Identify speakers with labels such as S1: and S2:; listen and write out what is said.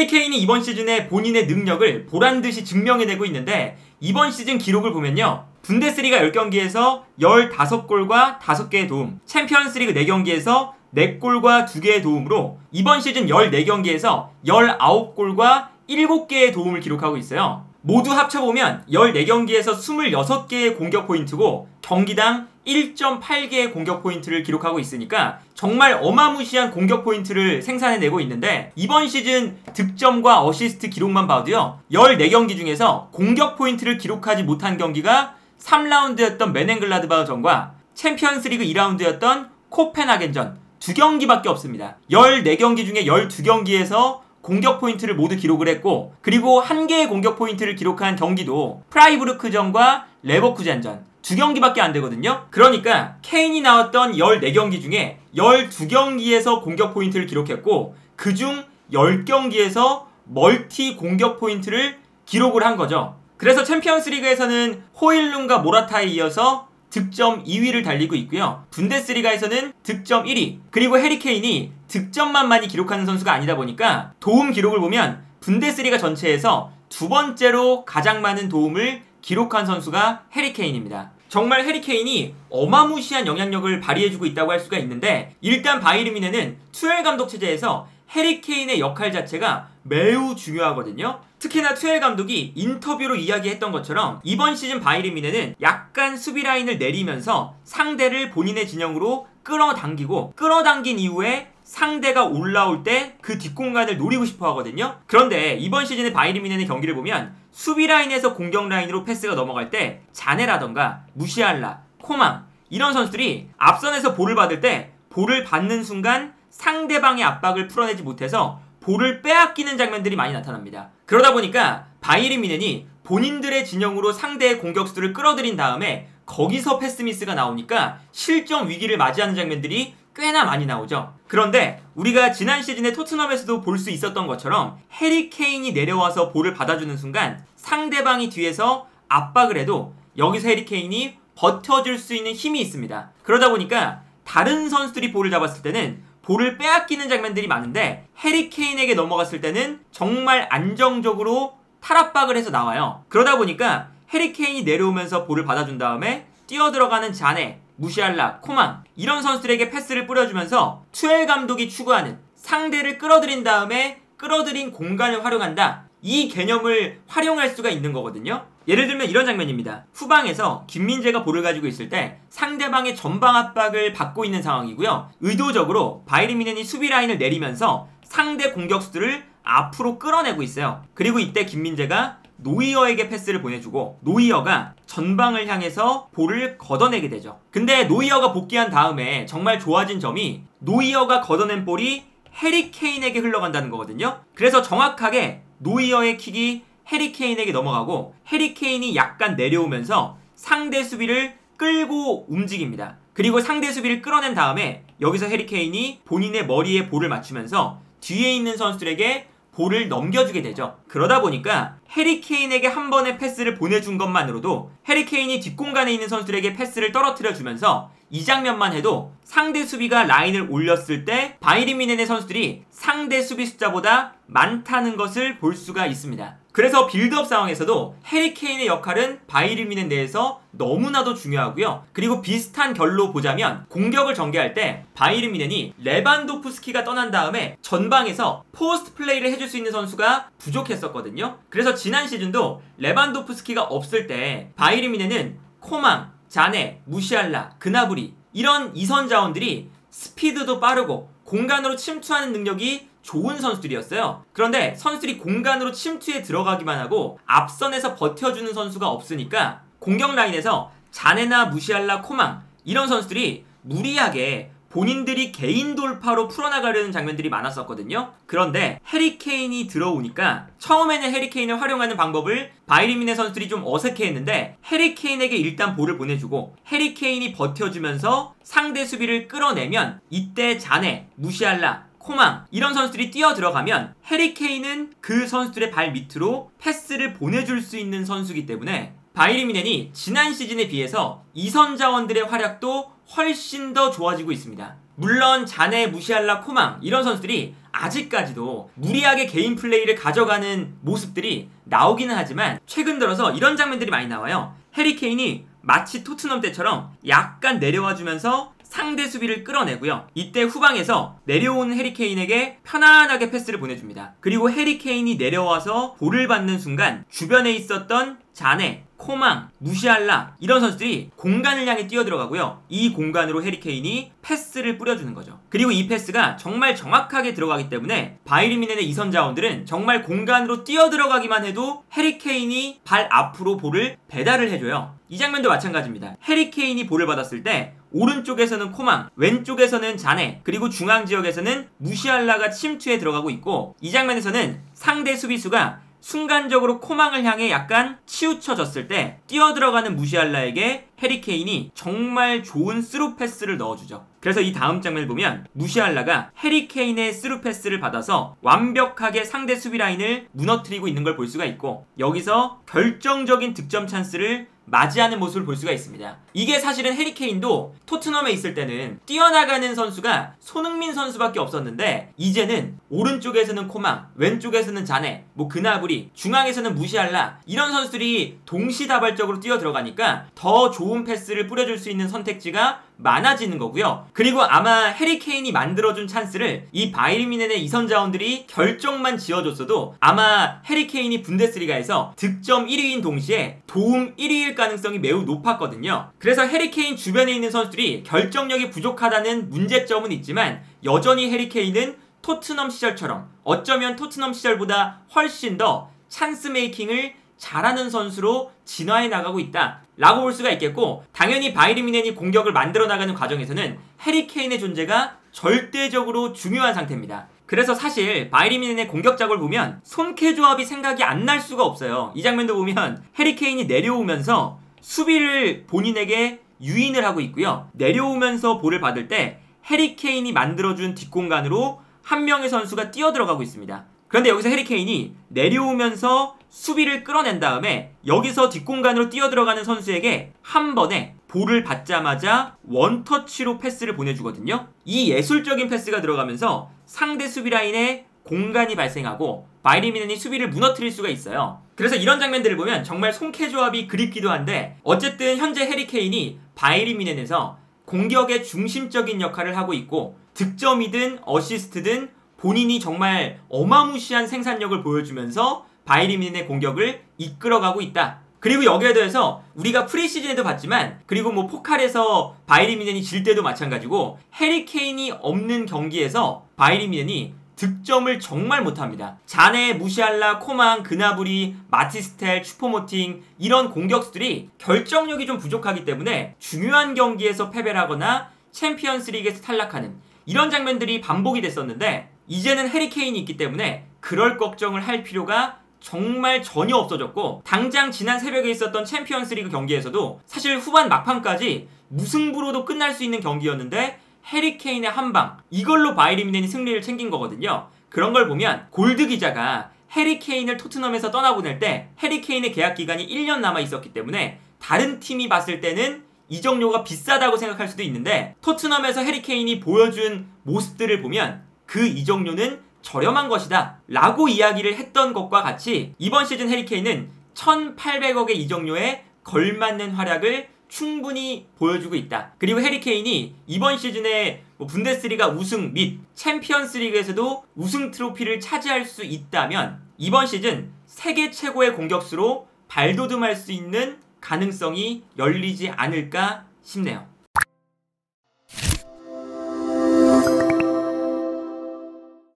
S1: 해리케인이 이번 시즌에 본인의 능력을 보란듯이 증명해내고 있는데 이번 시즌 기록을 보면요. 분데스리가 10경기에서 15골과 5개의 도움, 챔피언스리그 4경기에서 4골과 2개의 도움으로 이번 시즌 14경기에서 19골과 7개의 도움을 기록하고 있어요. 모두 합쳐보면 14경기에서 26개의 공격 포인트고 경기당 1.8개의 공격 포인트를 기록하고 있으니까 정말 어마무시한 공격 포인트를 생산해내고 있는데 이번 시즌 득점과 어시스트 기록만 봐도요 14경기 중에서 공격 포인트를 기록하지 못한 경기가 3라운드였던 묀헨글라드바흐전과 챔피언스리그 2라운드였던 코펜하겐전 두 경기밖에 없습니다. 14경기 중에 12경기에서 공격 포인트를 모두 기록을 했고 그리고 한 개의 공격 포인트를 기록한 경기도 프라이부르크전과 레버쿠젠전 두 경기밖에 안 되거든요. 그러니까 케인이 나왔던 14경기 중에 12경기에서 공격 포인트를 기록했고 그중 10경기에서 멀티 공격 포인트를 기록을 한 거죠. 그래서 챔피언스 리그에서는 호일룬과 모라타에 이어서 득점 2위를 달리고 있고요. 분데스리가에서는 득점 1위, 그리고 해리케인이 득점만 많이 기록하는 선수가 아니다 보니까 도움 기록을 보면 분데스리가 전체에서 두 번째로 가장 많은 도움을 기록한 선수가 해리케인입니다. 정말 해리케인이 어마무시한 영향력을 발휘해주고 있다고 할 수가 있는데 일단 바이에른 뮌헨은 투헬 감독 체제에서 해리케인의 역할 자체가 매우 중요하거든요. 특히나 투헬 감독이 인터뷰로 이야기했던 것처럼 이번 시즌 바이에른 뮌헨은 약간 수비 라인을 내리면서 상대를 본인의 진영으로 끌어당기고 끌어당긴 이후에 상대가 올라올 때 그 뒷공간을 노리고 싶어 하거든요. 그런데 이번 시즌의 바이에른 뮌헨의 경기를 보면 수비 라인에서 공격 라인으로 패스가 넘어갈 때 자네라던가 무시알라, 코망 이런 선수들이 앞선에서 볼을 받을 때 볼을 받는 순간 상대방의 압박을 풀어내지 못해서 볼을 빼앗기는 장면들이 많이 나타납니다. 그러다 보니까 바이에른 뮌헨이 본인들의 진영으로 상대의 공격수들을 끌어들인 다음에 거기서 패스미스가 나오니까 실점 위기를 맞이하는 장면들이 꽤나 많이 나오죠. 그런데 우리가 지난 시즌에 토트넘에서도 볼 수 있었던 것처럼 해리 케인이 내려와서 볼을 받아주는 순간 상대방이 뒤에서 압박을 해도 여기서 해리 케인이 버텨줄 수 있는 힘이 있습니다. 그러다 보니까 다른 선수들이 볼을 잡았을 때는 볼을 빼앗기는 장면들이 많은데 해리 케인에게 넘어갔을 때는 정말 안정적으로 탈압박을 해서 나와요. 그러다 보니까 해리 케인이 내려오면서 볼을 받아준 다음에 뛰어들어가는 자네, 무시알라, 코망 이런 선수들에게 패스를 뿌려주면서 투헬 감독이 추구하는 상대를 끌어들인 다음에 끌어들인 공간을 활용한다. 이 개념을 활용할 수가 있는 거거든요. 예를 들면 이런 장면입니다. 후방에서 김민재가 볼을 가지고 있을 때 상대방의 전방 압박을 받고 있는 상황이고요. 의도적으로 바이에른 뮌헨이 수비 라인을 내리면서 상대 공격수들을 앞으로 끌어내고 있어요. 그리고 이때 김민재가 노이어에게 패스를 보내주고 노이어가 전방을 향해서 볼을 걷어내게 되죠. 근데 노이어가 복귀한 다음에 정말 좋아진 점이 노이어가 걷어낸 볼이 해리 케인에게 흘러간다는 거거든요. 그래서 정확하게 노이어의 킥이 해리 케인에게 넘어가고 해리 케인이 약간 내려오면서 상대 수비를 끌고 움직입니다. 그리고 상대 수비를 끌어낸 다음에 여기서 해리 케인이 본인의 머리에 볼을 맞추면서 뒤에 있는 선수들에게 볼을 넘겨주게 되죠. 그러다 보니까 해리케인에게 한 번의 패스를 보내준 것만으로도 해리케인이 뒷공간에 있는 선수들에게 패스를 떨어뜨려 주면서 이 장면만 해도 상대 수비가 라인을 올렸을 때 바이에른 뮌헨의 선수들이 상대 수비 숫자보다 많다는 것을 볼 수가 있습니다. 그래서 빌드업 상황에서도 해리케인의 역할은 바이에른 뮌헨 내에서 너무나도 중요하고요. 그리고 비슷한 결로 보자면 공격을 전개할 때 바이에른 뮌헨이 레반도프스키가 떠난 다음에 전방에서 포스트 플레이를 해줄 수 있는 선수가 부족했었거든요. 그래서 지난 시즌도 레반도프스키가 없을 때 바이에른 뮌헨은 코망, 자네, 무시알라, 그나브리 이런 이선 자원들이 스피드도 빠르고 공간으로 침투하는 능력이 좋은 선수들이었어요. 그런데 선수들이 공간으로 침투에 들어가기만 하고 앞선에서 버텨주는 선수가 없으니까 공격 라인에서 자네나 무시알라 코망 이런 선수들이 무리하게 본인들이 개인 돌파로 풀어나가려는 장면들이 많았었거든요. 그런데 해리케인이 들어오니까 처음에는 해리케인을 활용하는 방법을 바이에른 뮌헨의 선수들이 좀 어색해했는데 해리케인에게 일단 볼을 보내주고 해리케인이 버텨주면서 상대 수비를 끌어내면 이때 자네, 무시알라, 코망 이런 선수들이 뛰어 들어가면 해리케인은 그 선수들의 발 밑으로 패스를 보내줄 수 있는 선수기 때문에 바이에른 뮌헨이 지난 시즌에 비해서 이선 자원들의 활약도 훨씬 더 좋아지고 있습니다. 물론 자네, 무시알라, 코망 이런 선수들이 아직까지도 무리하게 개인 플레이를 가져가는 모습들이 나오기는 하지만 최근 들어서 이런 장면들이 많이 나와요. 해리케인이 마치 토트넘 때처럼 약간 내려와 주면서 상대 수비를 끌어내고요. 이때 후방에서 내려오는 해리케인에게 편안하게 패스를 보내줍니다. 그리고 해리케인이 내려와서 볼을 받는 순간 주변에 있었던 자네, 코망, 무시알라 이런 선수들이 공간을 향해 뛰어들어가고요. 이 공간으로 해리케인이 패스를 뿌려주는 거죠. 그리고 이 패스가 정말 정확하게 들어가기 때문에 바이에른 뮌헨의 이선 자원들은 정말 공간으로 뛰어들어가기만 해도 해리케인이 발 앞으로 볼을 배달을 해줘요. 이 장면도 마찬가지입니다. 해리케인이 볼을 받았을 때 오른쪽에서는 코망, 왼쪽에서는 자네, 그리고 중앙 지역에서는 무시알라가 침투에 들어가고 있고 이 장면에서는 상대 수비수가 순간적으로 코망을 향해 약간 치우쳐졌을 때 뛰어들어가는 무시알라에게 해리케인이 정말 좋은 스루 패스를 넣어주죠. 그래서 이 다음 장면을 보면 무시알라가 해리케인의 스루 패스를 받아서 완벽하게 상대 수비 라인을 무너뜨리고 있는 걸 볼 수가 있고 여기서 결정적인 득점 찬스를 맞이하는 모습을 볼 수가 있습니다. 이게 사실은 해리케인도 토트넘에 있을 때는 뛰어나가는 선수가 손흥민 선수밖에 없었는데 이제는 오른쪽에서는 코망, 왼쪽에서는 자네, 뭐 그나브리, 중앙에서는 무시알라 이런 선수들이 동시다발적으로 뛰어 들어가니까 더 좋은 패스를 뿌려줄 수 있는 선택지가 많아지는 거고요. 그리고 아마 해리 케인이 만들어준 찬스를 이 바이에른 뮌헨의 이선 자원들이 결정만 지어줬어도 아마 해리 케인이 분데스리가에서 득점 1위인 동시에 도움 1위일 가능성이 매우 높았거든요. 그래서 해리 케인 주변에 있는 선수들이 결정력이 부족하다는 문제점은 있지만 여전히 해리 케인은 토트넘 시절처럼 어쩌면 토트넘 시절보다 훨씬 더 찬스 making을 잘하는 선수로 진화해 나가고 있다. 라고 볼 수가 있겠고 당연히 바이에른 뮌헨이 공격을 만들어 나가는 과정에서는 해리케인의 존재가 절대적으로 중요한 상태입니다. 그래서 사실 바이에른 뮌헨의 공격 작업을 보면 손케 조합이 생각이 안 날 수가 없어요. 이 장면도 보면 해리케인이 내려오면서 수비를 본인에게 유인을 하고 있고요. 내려오면서 볼을 받을 때 해리케인이 만들어준 뒷공간으로 한 명의 선수가 뛰어들어가고 있습니다. 그런데 여기서 해리케인이 내려오면서 수비를 끌어낸 다음에 여기서 뒷공간으로 뛰어들어가는 선수에게 한 번에 볼을 받자마자 원터치로 패스를 보내주거든요. 이 예술적인 패스가 들어가면서 상대 수비 라인에 공간이 발생하고 바이리미넨이 수비를 무너뜨릴 수가 있어요. 그래서 이런 장면들을 보면 정말 손캐 조합이 그립기도 한데 어쨌든 현재 해리케인이 바이리미넨에서 공격의 중심적인 역할을 하고 있고 득점이든 어시스트든 본인이 정말 어마무시한 생산력을 보여주면서 바이에른 뮌헨의 공격을 이끌어가고 있다. 그리고 여기에 대해서 우리가 preseason에도 봤지만 그리고 뭐 포칼에서 바이에른 뮌헨이 질 때도 마찬가지고 해리케인이 없는 경기에서 바이에른 뮌헨이 득점을 정말 못합니다. 자네, 무시알라, 코망, 그나브리, 마티스 텔, 슈퍼모팅 이런 공격수들이 결정력이 좀 부족하기 때문에 중요한 경기에서 패배를 하거나 챔피언스 리그에서 탈락하는 이런 장면들이 반복이 됐었는데 이제는 해리케인이 있기 때문에 그럴 걱정을 할 필요가 정말 전혀 없어졌고 당장 지난 새벽에 있었던 챔피언스리그 경기에서도 사실 후반 막판까지 무승부로도 끝날 수 있는 경기였는데 해리케인의 한 방 이걸로 바이리미넨이 승리를 챙긴 거거든요. 그런 걸 보면 골드 기자가 해리케인을 토트넘에서 떠나보낼 때 해리케인의 계약 기간이 1년 남아 있었기 때문에 다른 팀이 봤을 때는 이적료가 비싸다고 생각할 수도 있는데 토트넘에서 해리케인이 보여준 모습들을 보면 그 이적료는 저렴한 것이다 라고 이야기를 했던 것과 같이 이번 시즌 해리케인은 1800억의 이적료에 걸맞는 활약을 충분히 보여주고 있다. 그리고 해리케인이 이번 시즌에 뭐 분데스리가 우승 및 챔피언스 리그에서도 우승 트로피를 차지할 수 있다면 이번 시즌 세계 최고의 공격수로 발돋움할 수 있는 가능성이 열리지 않을까 싶네요.